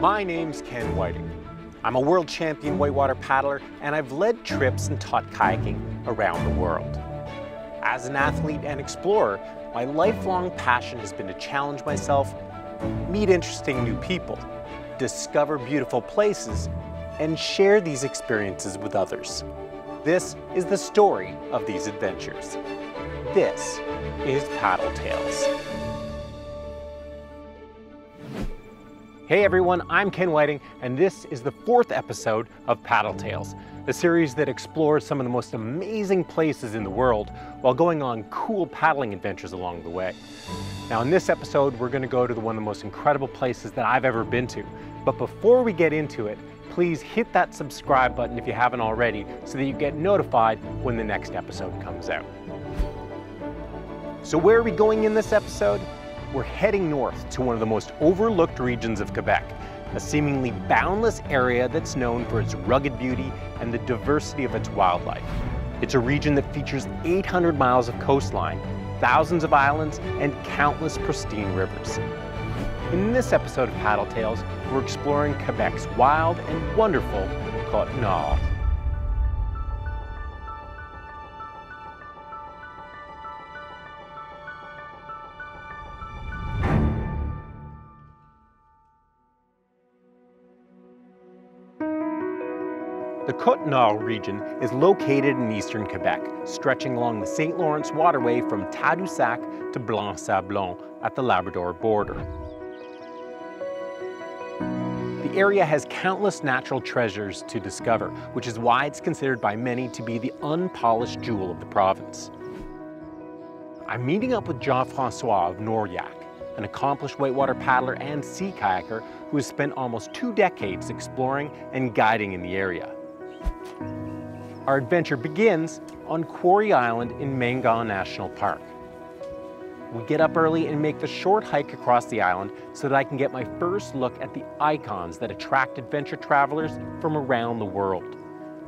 My name's Ken Whiting. I'm a world champion whitewater paddler and I've led trips and taught kayaking around the world. As an athlete and explorer, my lifelong passion has been to challenge myself, meet interesting new people, discover beautiful places, and share these experiences with others. This is the story of these adventures. This is Paddle Tales. Hey everyone, I'm Ken Whiting, and this is the fourth episode of Paddle Tales, a series that explores some of the most amazing places in the world while going on cool paddling adventures along the way. Now, in this episode, we're going to go to the, one of the most incredible places that I've ever been to. But before we get into it, please hit that subscribe button if you haven't already so that you get notified when the next episode comes out. So, where are we going in this episode? we're heading north to one of the most overlooked regions of Quebec, a seemingly boundless area that's known for its rugged beauty and the diversity of its wildlife. It's a region that features 800 miles of coastline, thousands of islands, and countless pristine rivers. In this episode of Paddle Tales, we're exploring Quebec's wild and wonderful Nord. The Côte Nord region is located in eastern Quebec, stretching along the St. Lawrence waterway from Tadoussac to Blanc-Sablon at the Labrador border. The area has countless natural treasures to discover, which is why it's considered by many to be the unpolished jewel of the province. I'm meeting up with Jean-Francois of Noryak, an accomplished whitewater paddler and sea kayaker who has spent almost two decades exploring and guiding in the area. Our adventure begins on Quarry Island in Mingan National Park. We get up early and make the short hike across the island so that I can get my first look at the icons that attract adventure travelers from around the world.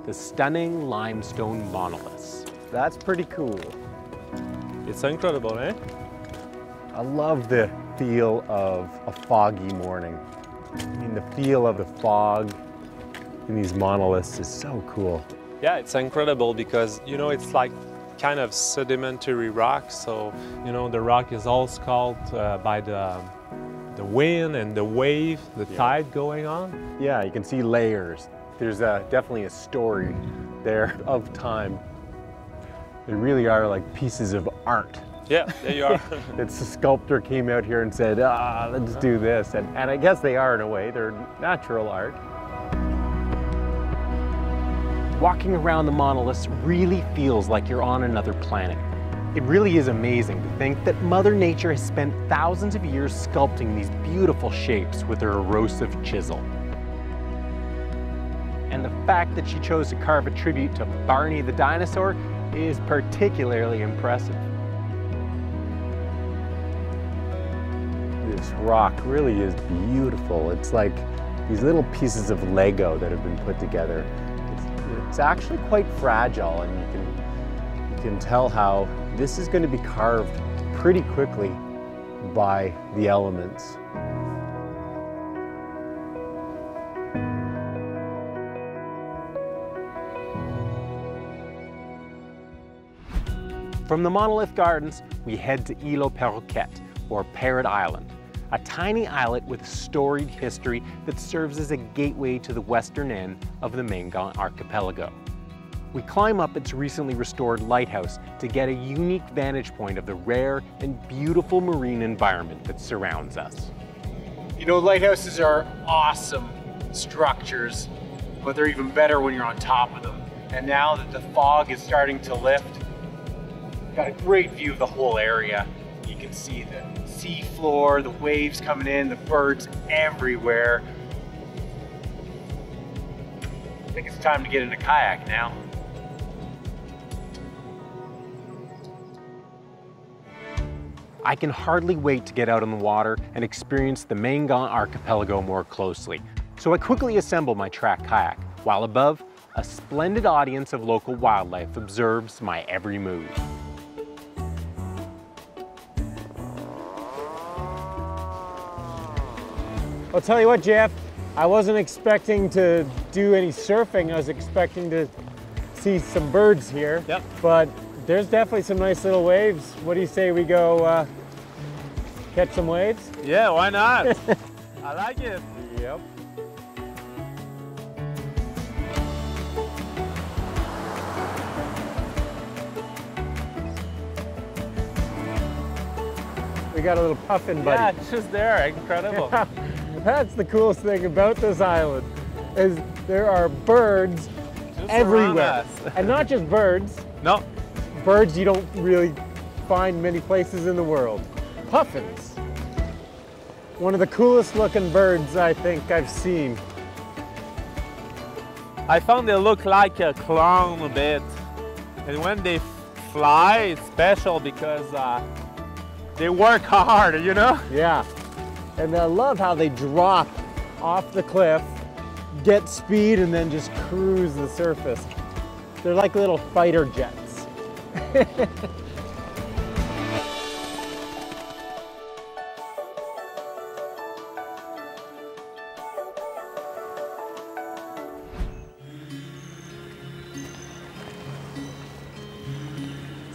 The stunning limestone monoliths. That's pretty cool. It's incredible, eh? I love the feel of a foggy morning. I mean, the feel of the fog in these monoliths is so cool. Yeah, it's incredible because, you know, it's like kind of sedimentary rock. So, you know, the rock is all sculpted uh, by the, the wind and the wave, the yeah. tide going on. Yeah, you can see layers. There's a, definitely a story there of time. They really are like pieces of art. Yeah, there you are. it's a sculptor came out here and said, ah, let's do this. And, and I guess they are in a way, they're natural art. Walking around the monoliths really feels like you're on another planet. It really is amazing to think that Mother Nature has spent thousands of years sculpting these beautiful shapes with her erosive chisel. And the fact that she chose to carve a tribute to Barney the dinosaur is particularly impressive. This rock really is beautiful. It's like these little pieces of Lego that have been put together. It's actually quite fragile and you can, you can tell how this is going to be carved pretty quickly by the elements. From the Monolith Gardens, we head to Île Perroquet, or Parrot Island a tiny islet with storied history that serves as a gateway to the western end of the Mingan archipelago. We climb up its recently restored lighthouse to get a unique vantage point of the rare and beautiful marine environment that surrounds us. You know, lighthouses are awesome structures, but they're even better when you're on top of them. And now that the fog is starting to lift, got a great view of the whole area. You can see the sea floor, the waves coming in, the birds everywhere. I think it's time to get in a kayak now. I can hardly wait to get out on the water and experience the Mingan archipelago more closely. So I quickly assemble my TRAK kayak, while above, a splendid audience of local wildlife observes my every move. I'll tell you what, JF, I wasn't expecting to do any surfing. I was expecting to see some birds here. Yep. But there's definitely some nice little waves. What do you say we go uh, catch some waves? Yeah, why not? I like it. Yep. We got a little puffin buddy. Yeah, it's just there. Incredible. That's the coolest thing about this island is there are birds Just everywhere. and not just birds, No, birds you don't really find many places in the world. Puffins. One of the coolest looking birds I think I've seen. I found they look like a clown a bit. And when they fly, it's special because uh, they work hard, you know? Yeah. And I love how they drop off the cliff, get speed, and then just cruise the surface. They're like little fighter jets.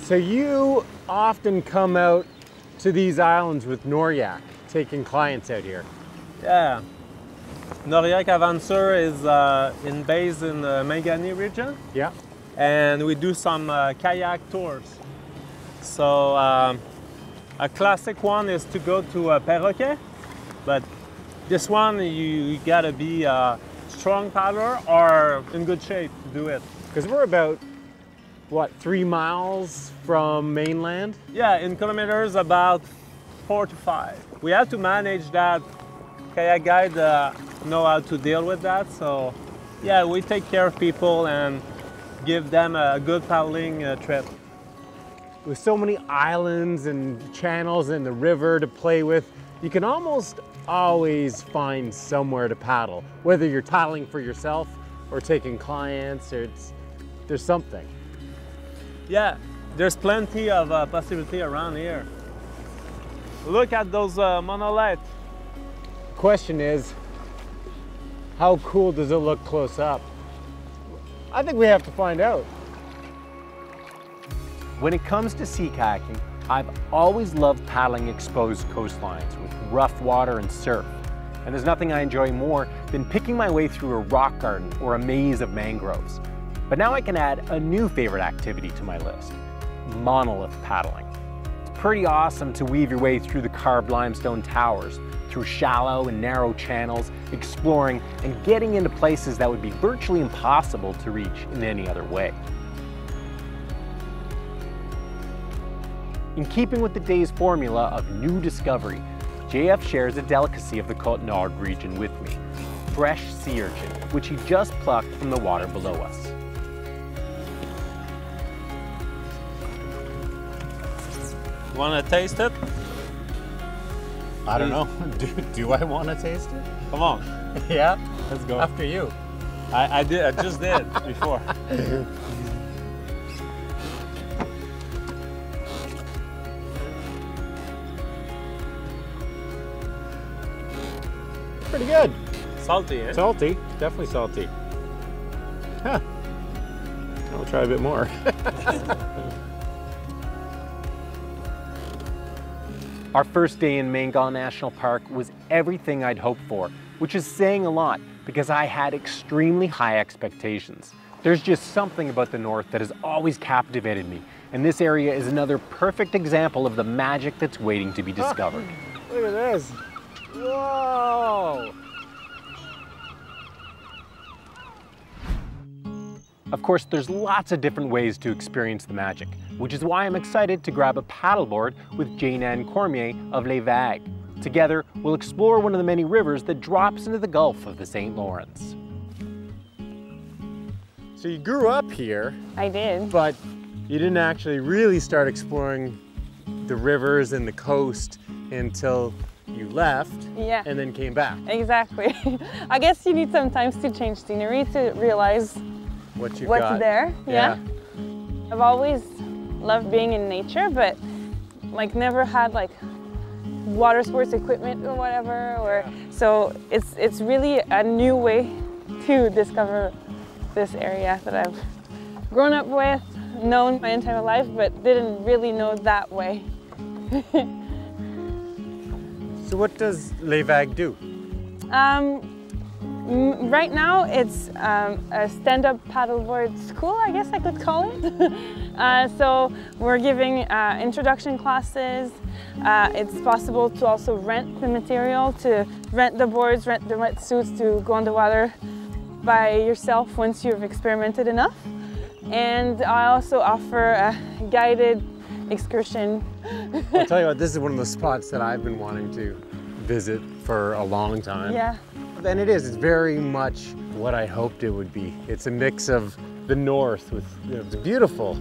So you often come out to these islands with Noryak, taking clients out here. Yeah. Noryak Aventure is uh, in base in the Minganie region. Yeah. and we do some uh, kayak tours. So um, a classic one is to go to a Perroquet, but this one you, you gotta be a strong paddler or in good shape to do it. Because we're about, what, three miles from mainland? Yeah, in kilometers about four to five. We have to manage that. Kayak guide uh, know how to deal with that. So yeah, we take care of people and give them a good paddling uh, trip. With so many islands and channels and the river to play with, you can almost always find somewhere to paddle. Whether you're paddling for yourself or taking clients, or it's, there's something. Yeah, there's plenty of uh, possibility around here. Look at those uh, monoliths. Question is, how cool does it look close up? I think we have to find out. When it comes to sea kayaking, I've always loved paddling exposed coastlines with rough water and surf. And there's nothing I enjoy more than picking my way through a rock garden or a maze of mangroves. But now I can add a new favorite activity to my list, monolith paddling. Pretty awesome to weave your way through the carved limestone towers, through shallow and narrow channels, exploring and getting into places that would be virtually impossible to reach in any other way. In keeping with the day's formula of new discovery, JF shares a delicacy of the Côte Nord region with me, fresh sea urchin, which he just plucked from the water below us. Want to taste it? I don't know. Do, do I want to taste it? Come on, Yeah. let's go. After you. I, I did. I just did before. Pretty good. Salty, eh? Salty. Definitely salty. Huh. I'll try a bit more. Our first day in Mingan National Park was everything I'd hoped for, which is saying a lot because I had extremely high expectations. There's just something about the North that has always captivated me, and this area is another perfect example of the magic that's waiting to be discovered. Look at this. Whoa. Of course, there's lots of different ways to experience the magic, which is why I'm excited to grab a paddleboard with Jane-Anne Cormier of Les Vagues. Together, we'll explore one of the many rivers that drops into the Gulf of the St. Lawrence. So you grew up here, I did. but you didn't actually really start exploring the rivers and the coast until you left Yeah. and then came back. Exactly. I guess you need some time to change scenery to realize what you what's got. there. Yeah. I've always loved being in nature, but like never had like water sports equipment or whatever. Or so it's it's really a new way to discover this area that I've grown up with, known my entire life, but didn't really know that way. So what does Les Vagues do? Um, right now, it's um, a stand-up paddleboard school, I guess I could call it. uh, so we're giving uh, introduction classes. Uh, it's possible to also rent the material, to rent the boards, rent the wetsuits to go on the water by yourself once you've experimented enough. And I also offer a guided excursion I'll tell you what, this is one of the spots that I've been wanting to visit for a long time. Yeah. And it is, it's very much what I hoped it would be. It's a mix of the north with you know, the beautiful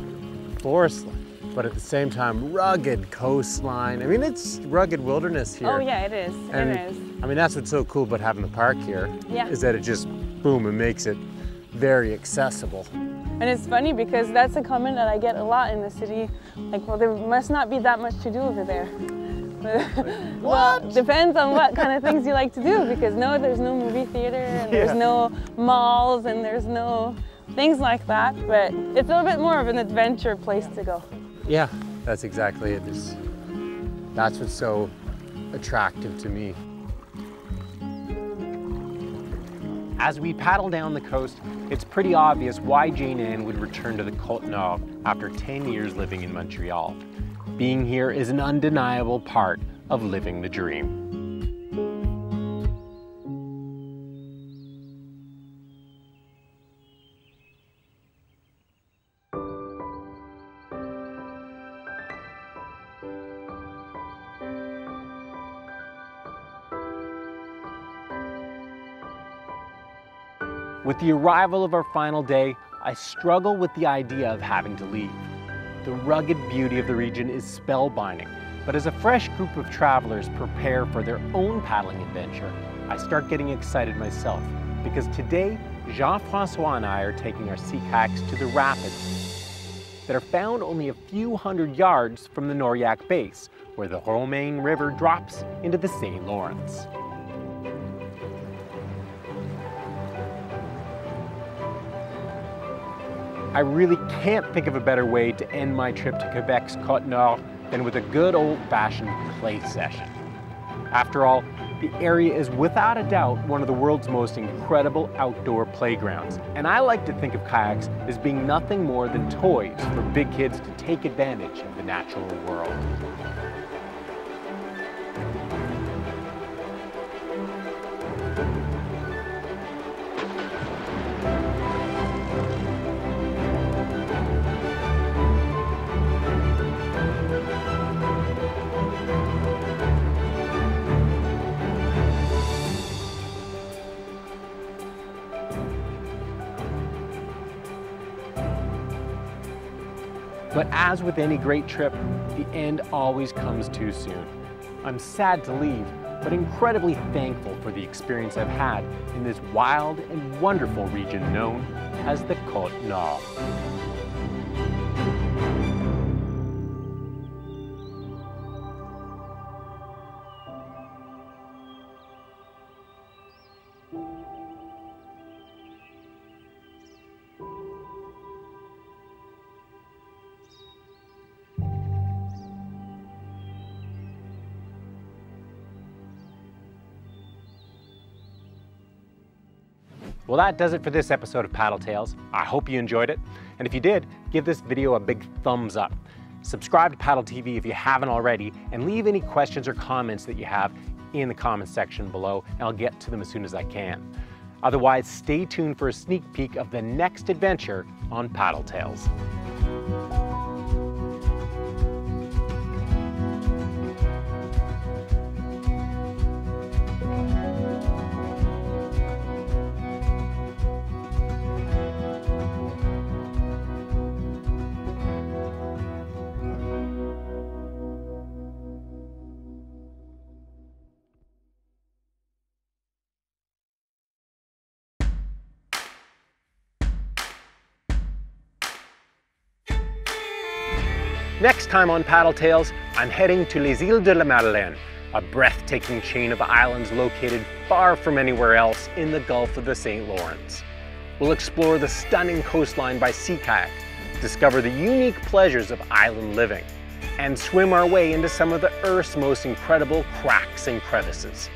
forest, but at the same time, rugged coastline. I mean, it's rugged wilderness here. Oh yeah, it is. And it is. I mean, that's what's so cool about having the park here. Yeah. Is that it just, boom, it makes it very accessible. And it's funny because that's a comment that I get a lot in the city. Like, well, there must not be that much to do over there. well, depends on what kind of things you like to do because no, there's no movie theater and Yeah. there's no malls and there's no things like that. But it's a little bit more of an adventure place to go. Yeah, that's exactly it. It's, that's what's so attractive to me. As we paddle down the coast, it's pretty obvious why Jane Ann would return to the Côte Nord after 10 years living in Montreal. Being here is an undeniable part of living the dream. With the arrival of our final day, I struggle with the idea of having to leave. The rugged beauty of the region is spellbinding, but as a fresh group of travelers prepare for their own paddling adventure, I start getting excited myself because today Jean-Francois and I are taking our sea kayaks to the rapids that are found only a few hundred yards from the Noryak base, where the Romaine River drops into the St. Lawrence. I really can't think of a better way to end my trip to Quebec's Côte Nord than with a good old-fashioned play session. After all, the area is without a doubt one of the world's most incredible outdoor playgrounds, and I like to think of kayaks as being nothing more than toys for big kids to take advantage of the natural world. But as with any great trip, the end always comes too soon. I'm sad to leave, but incredibly thankful for the experience I've had in this wild and wonderful region known as the Côte Nord. Well, that does it for this episode of Paddle Tales. I hope you enjoyed it. And if you did, give this video a big thumbs up. Subscribe to Paddle TV if you haven't already, and leave any questions or comments that you have in the comments section below, and I'll get to them as soon as I can. Otherwise, stay tuned for a sneak peek of the next adventure on Paddle Tales. Next time on Paddle Tales, I'm heading to Les Îles de la Madeleine, a breathtaking chain of islands located far from anywhere else in the Gulf of the St. Lawrence. We'll explore the stunning coastline by sea kayak, discover the unique pleasures of island living, and swim our way into some of the Earth's most incredible cracks and crevices.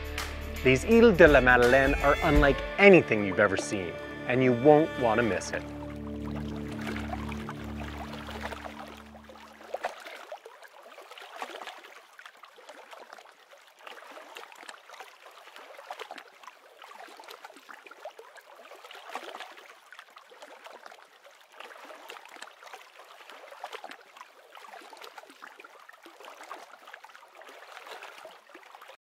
These Îles de la Madeleine are unlike anything you've ever seen, and you won't want to miss it.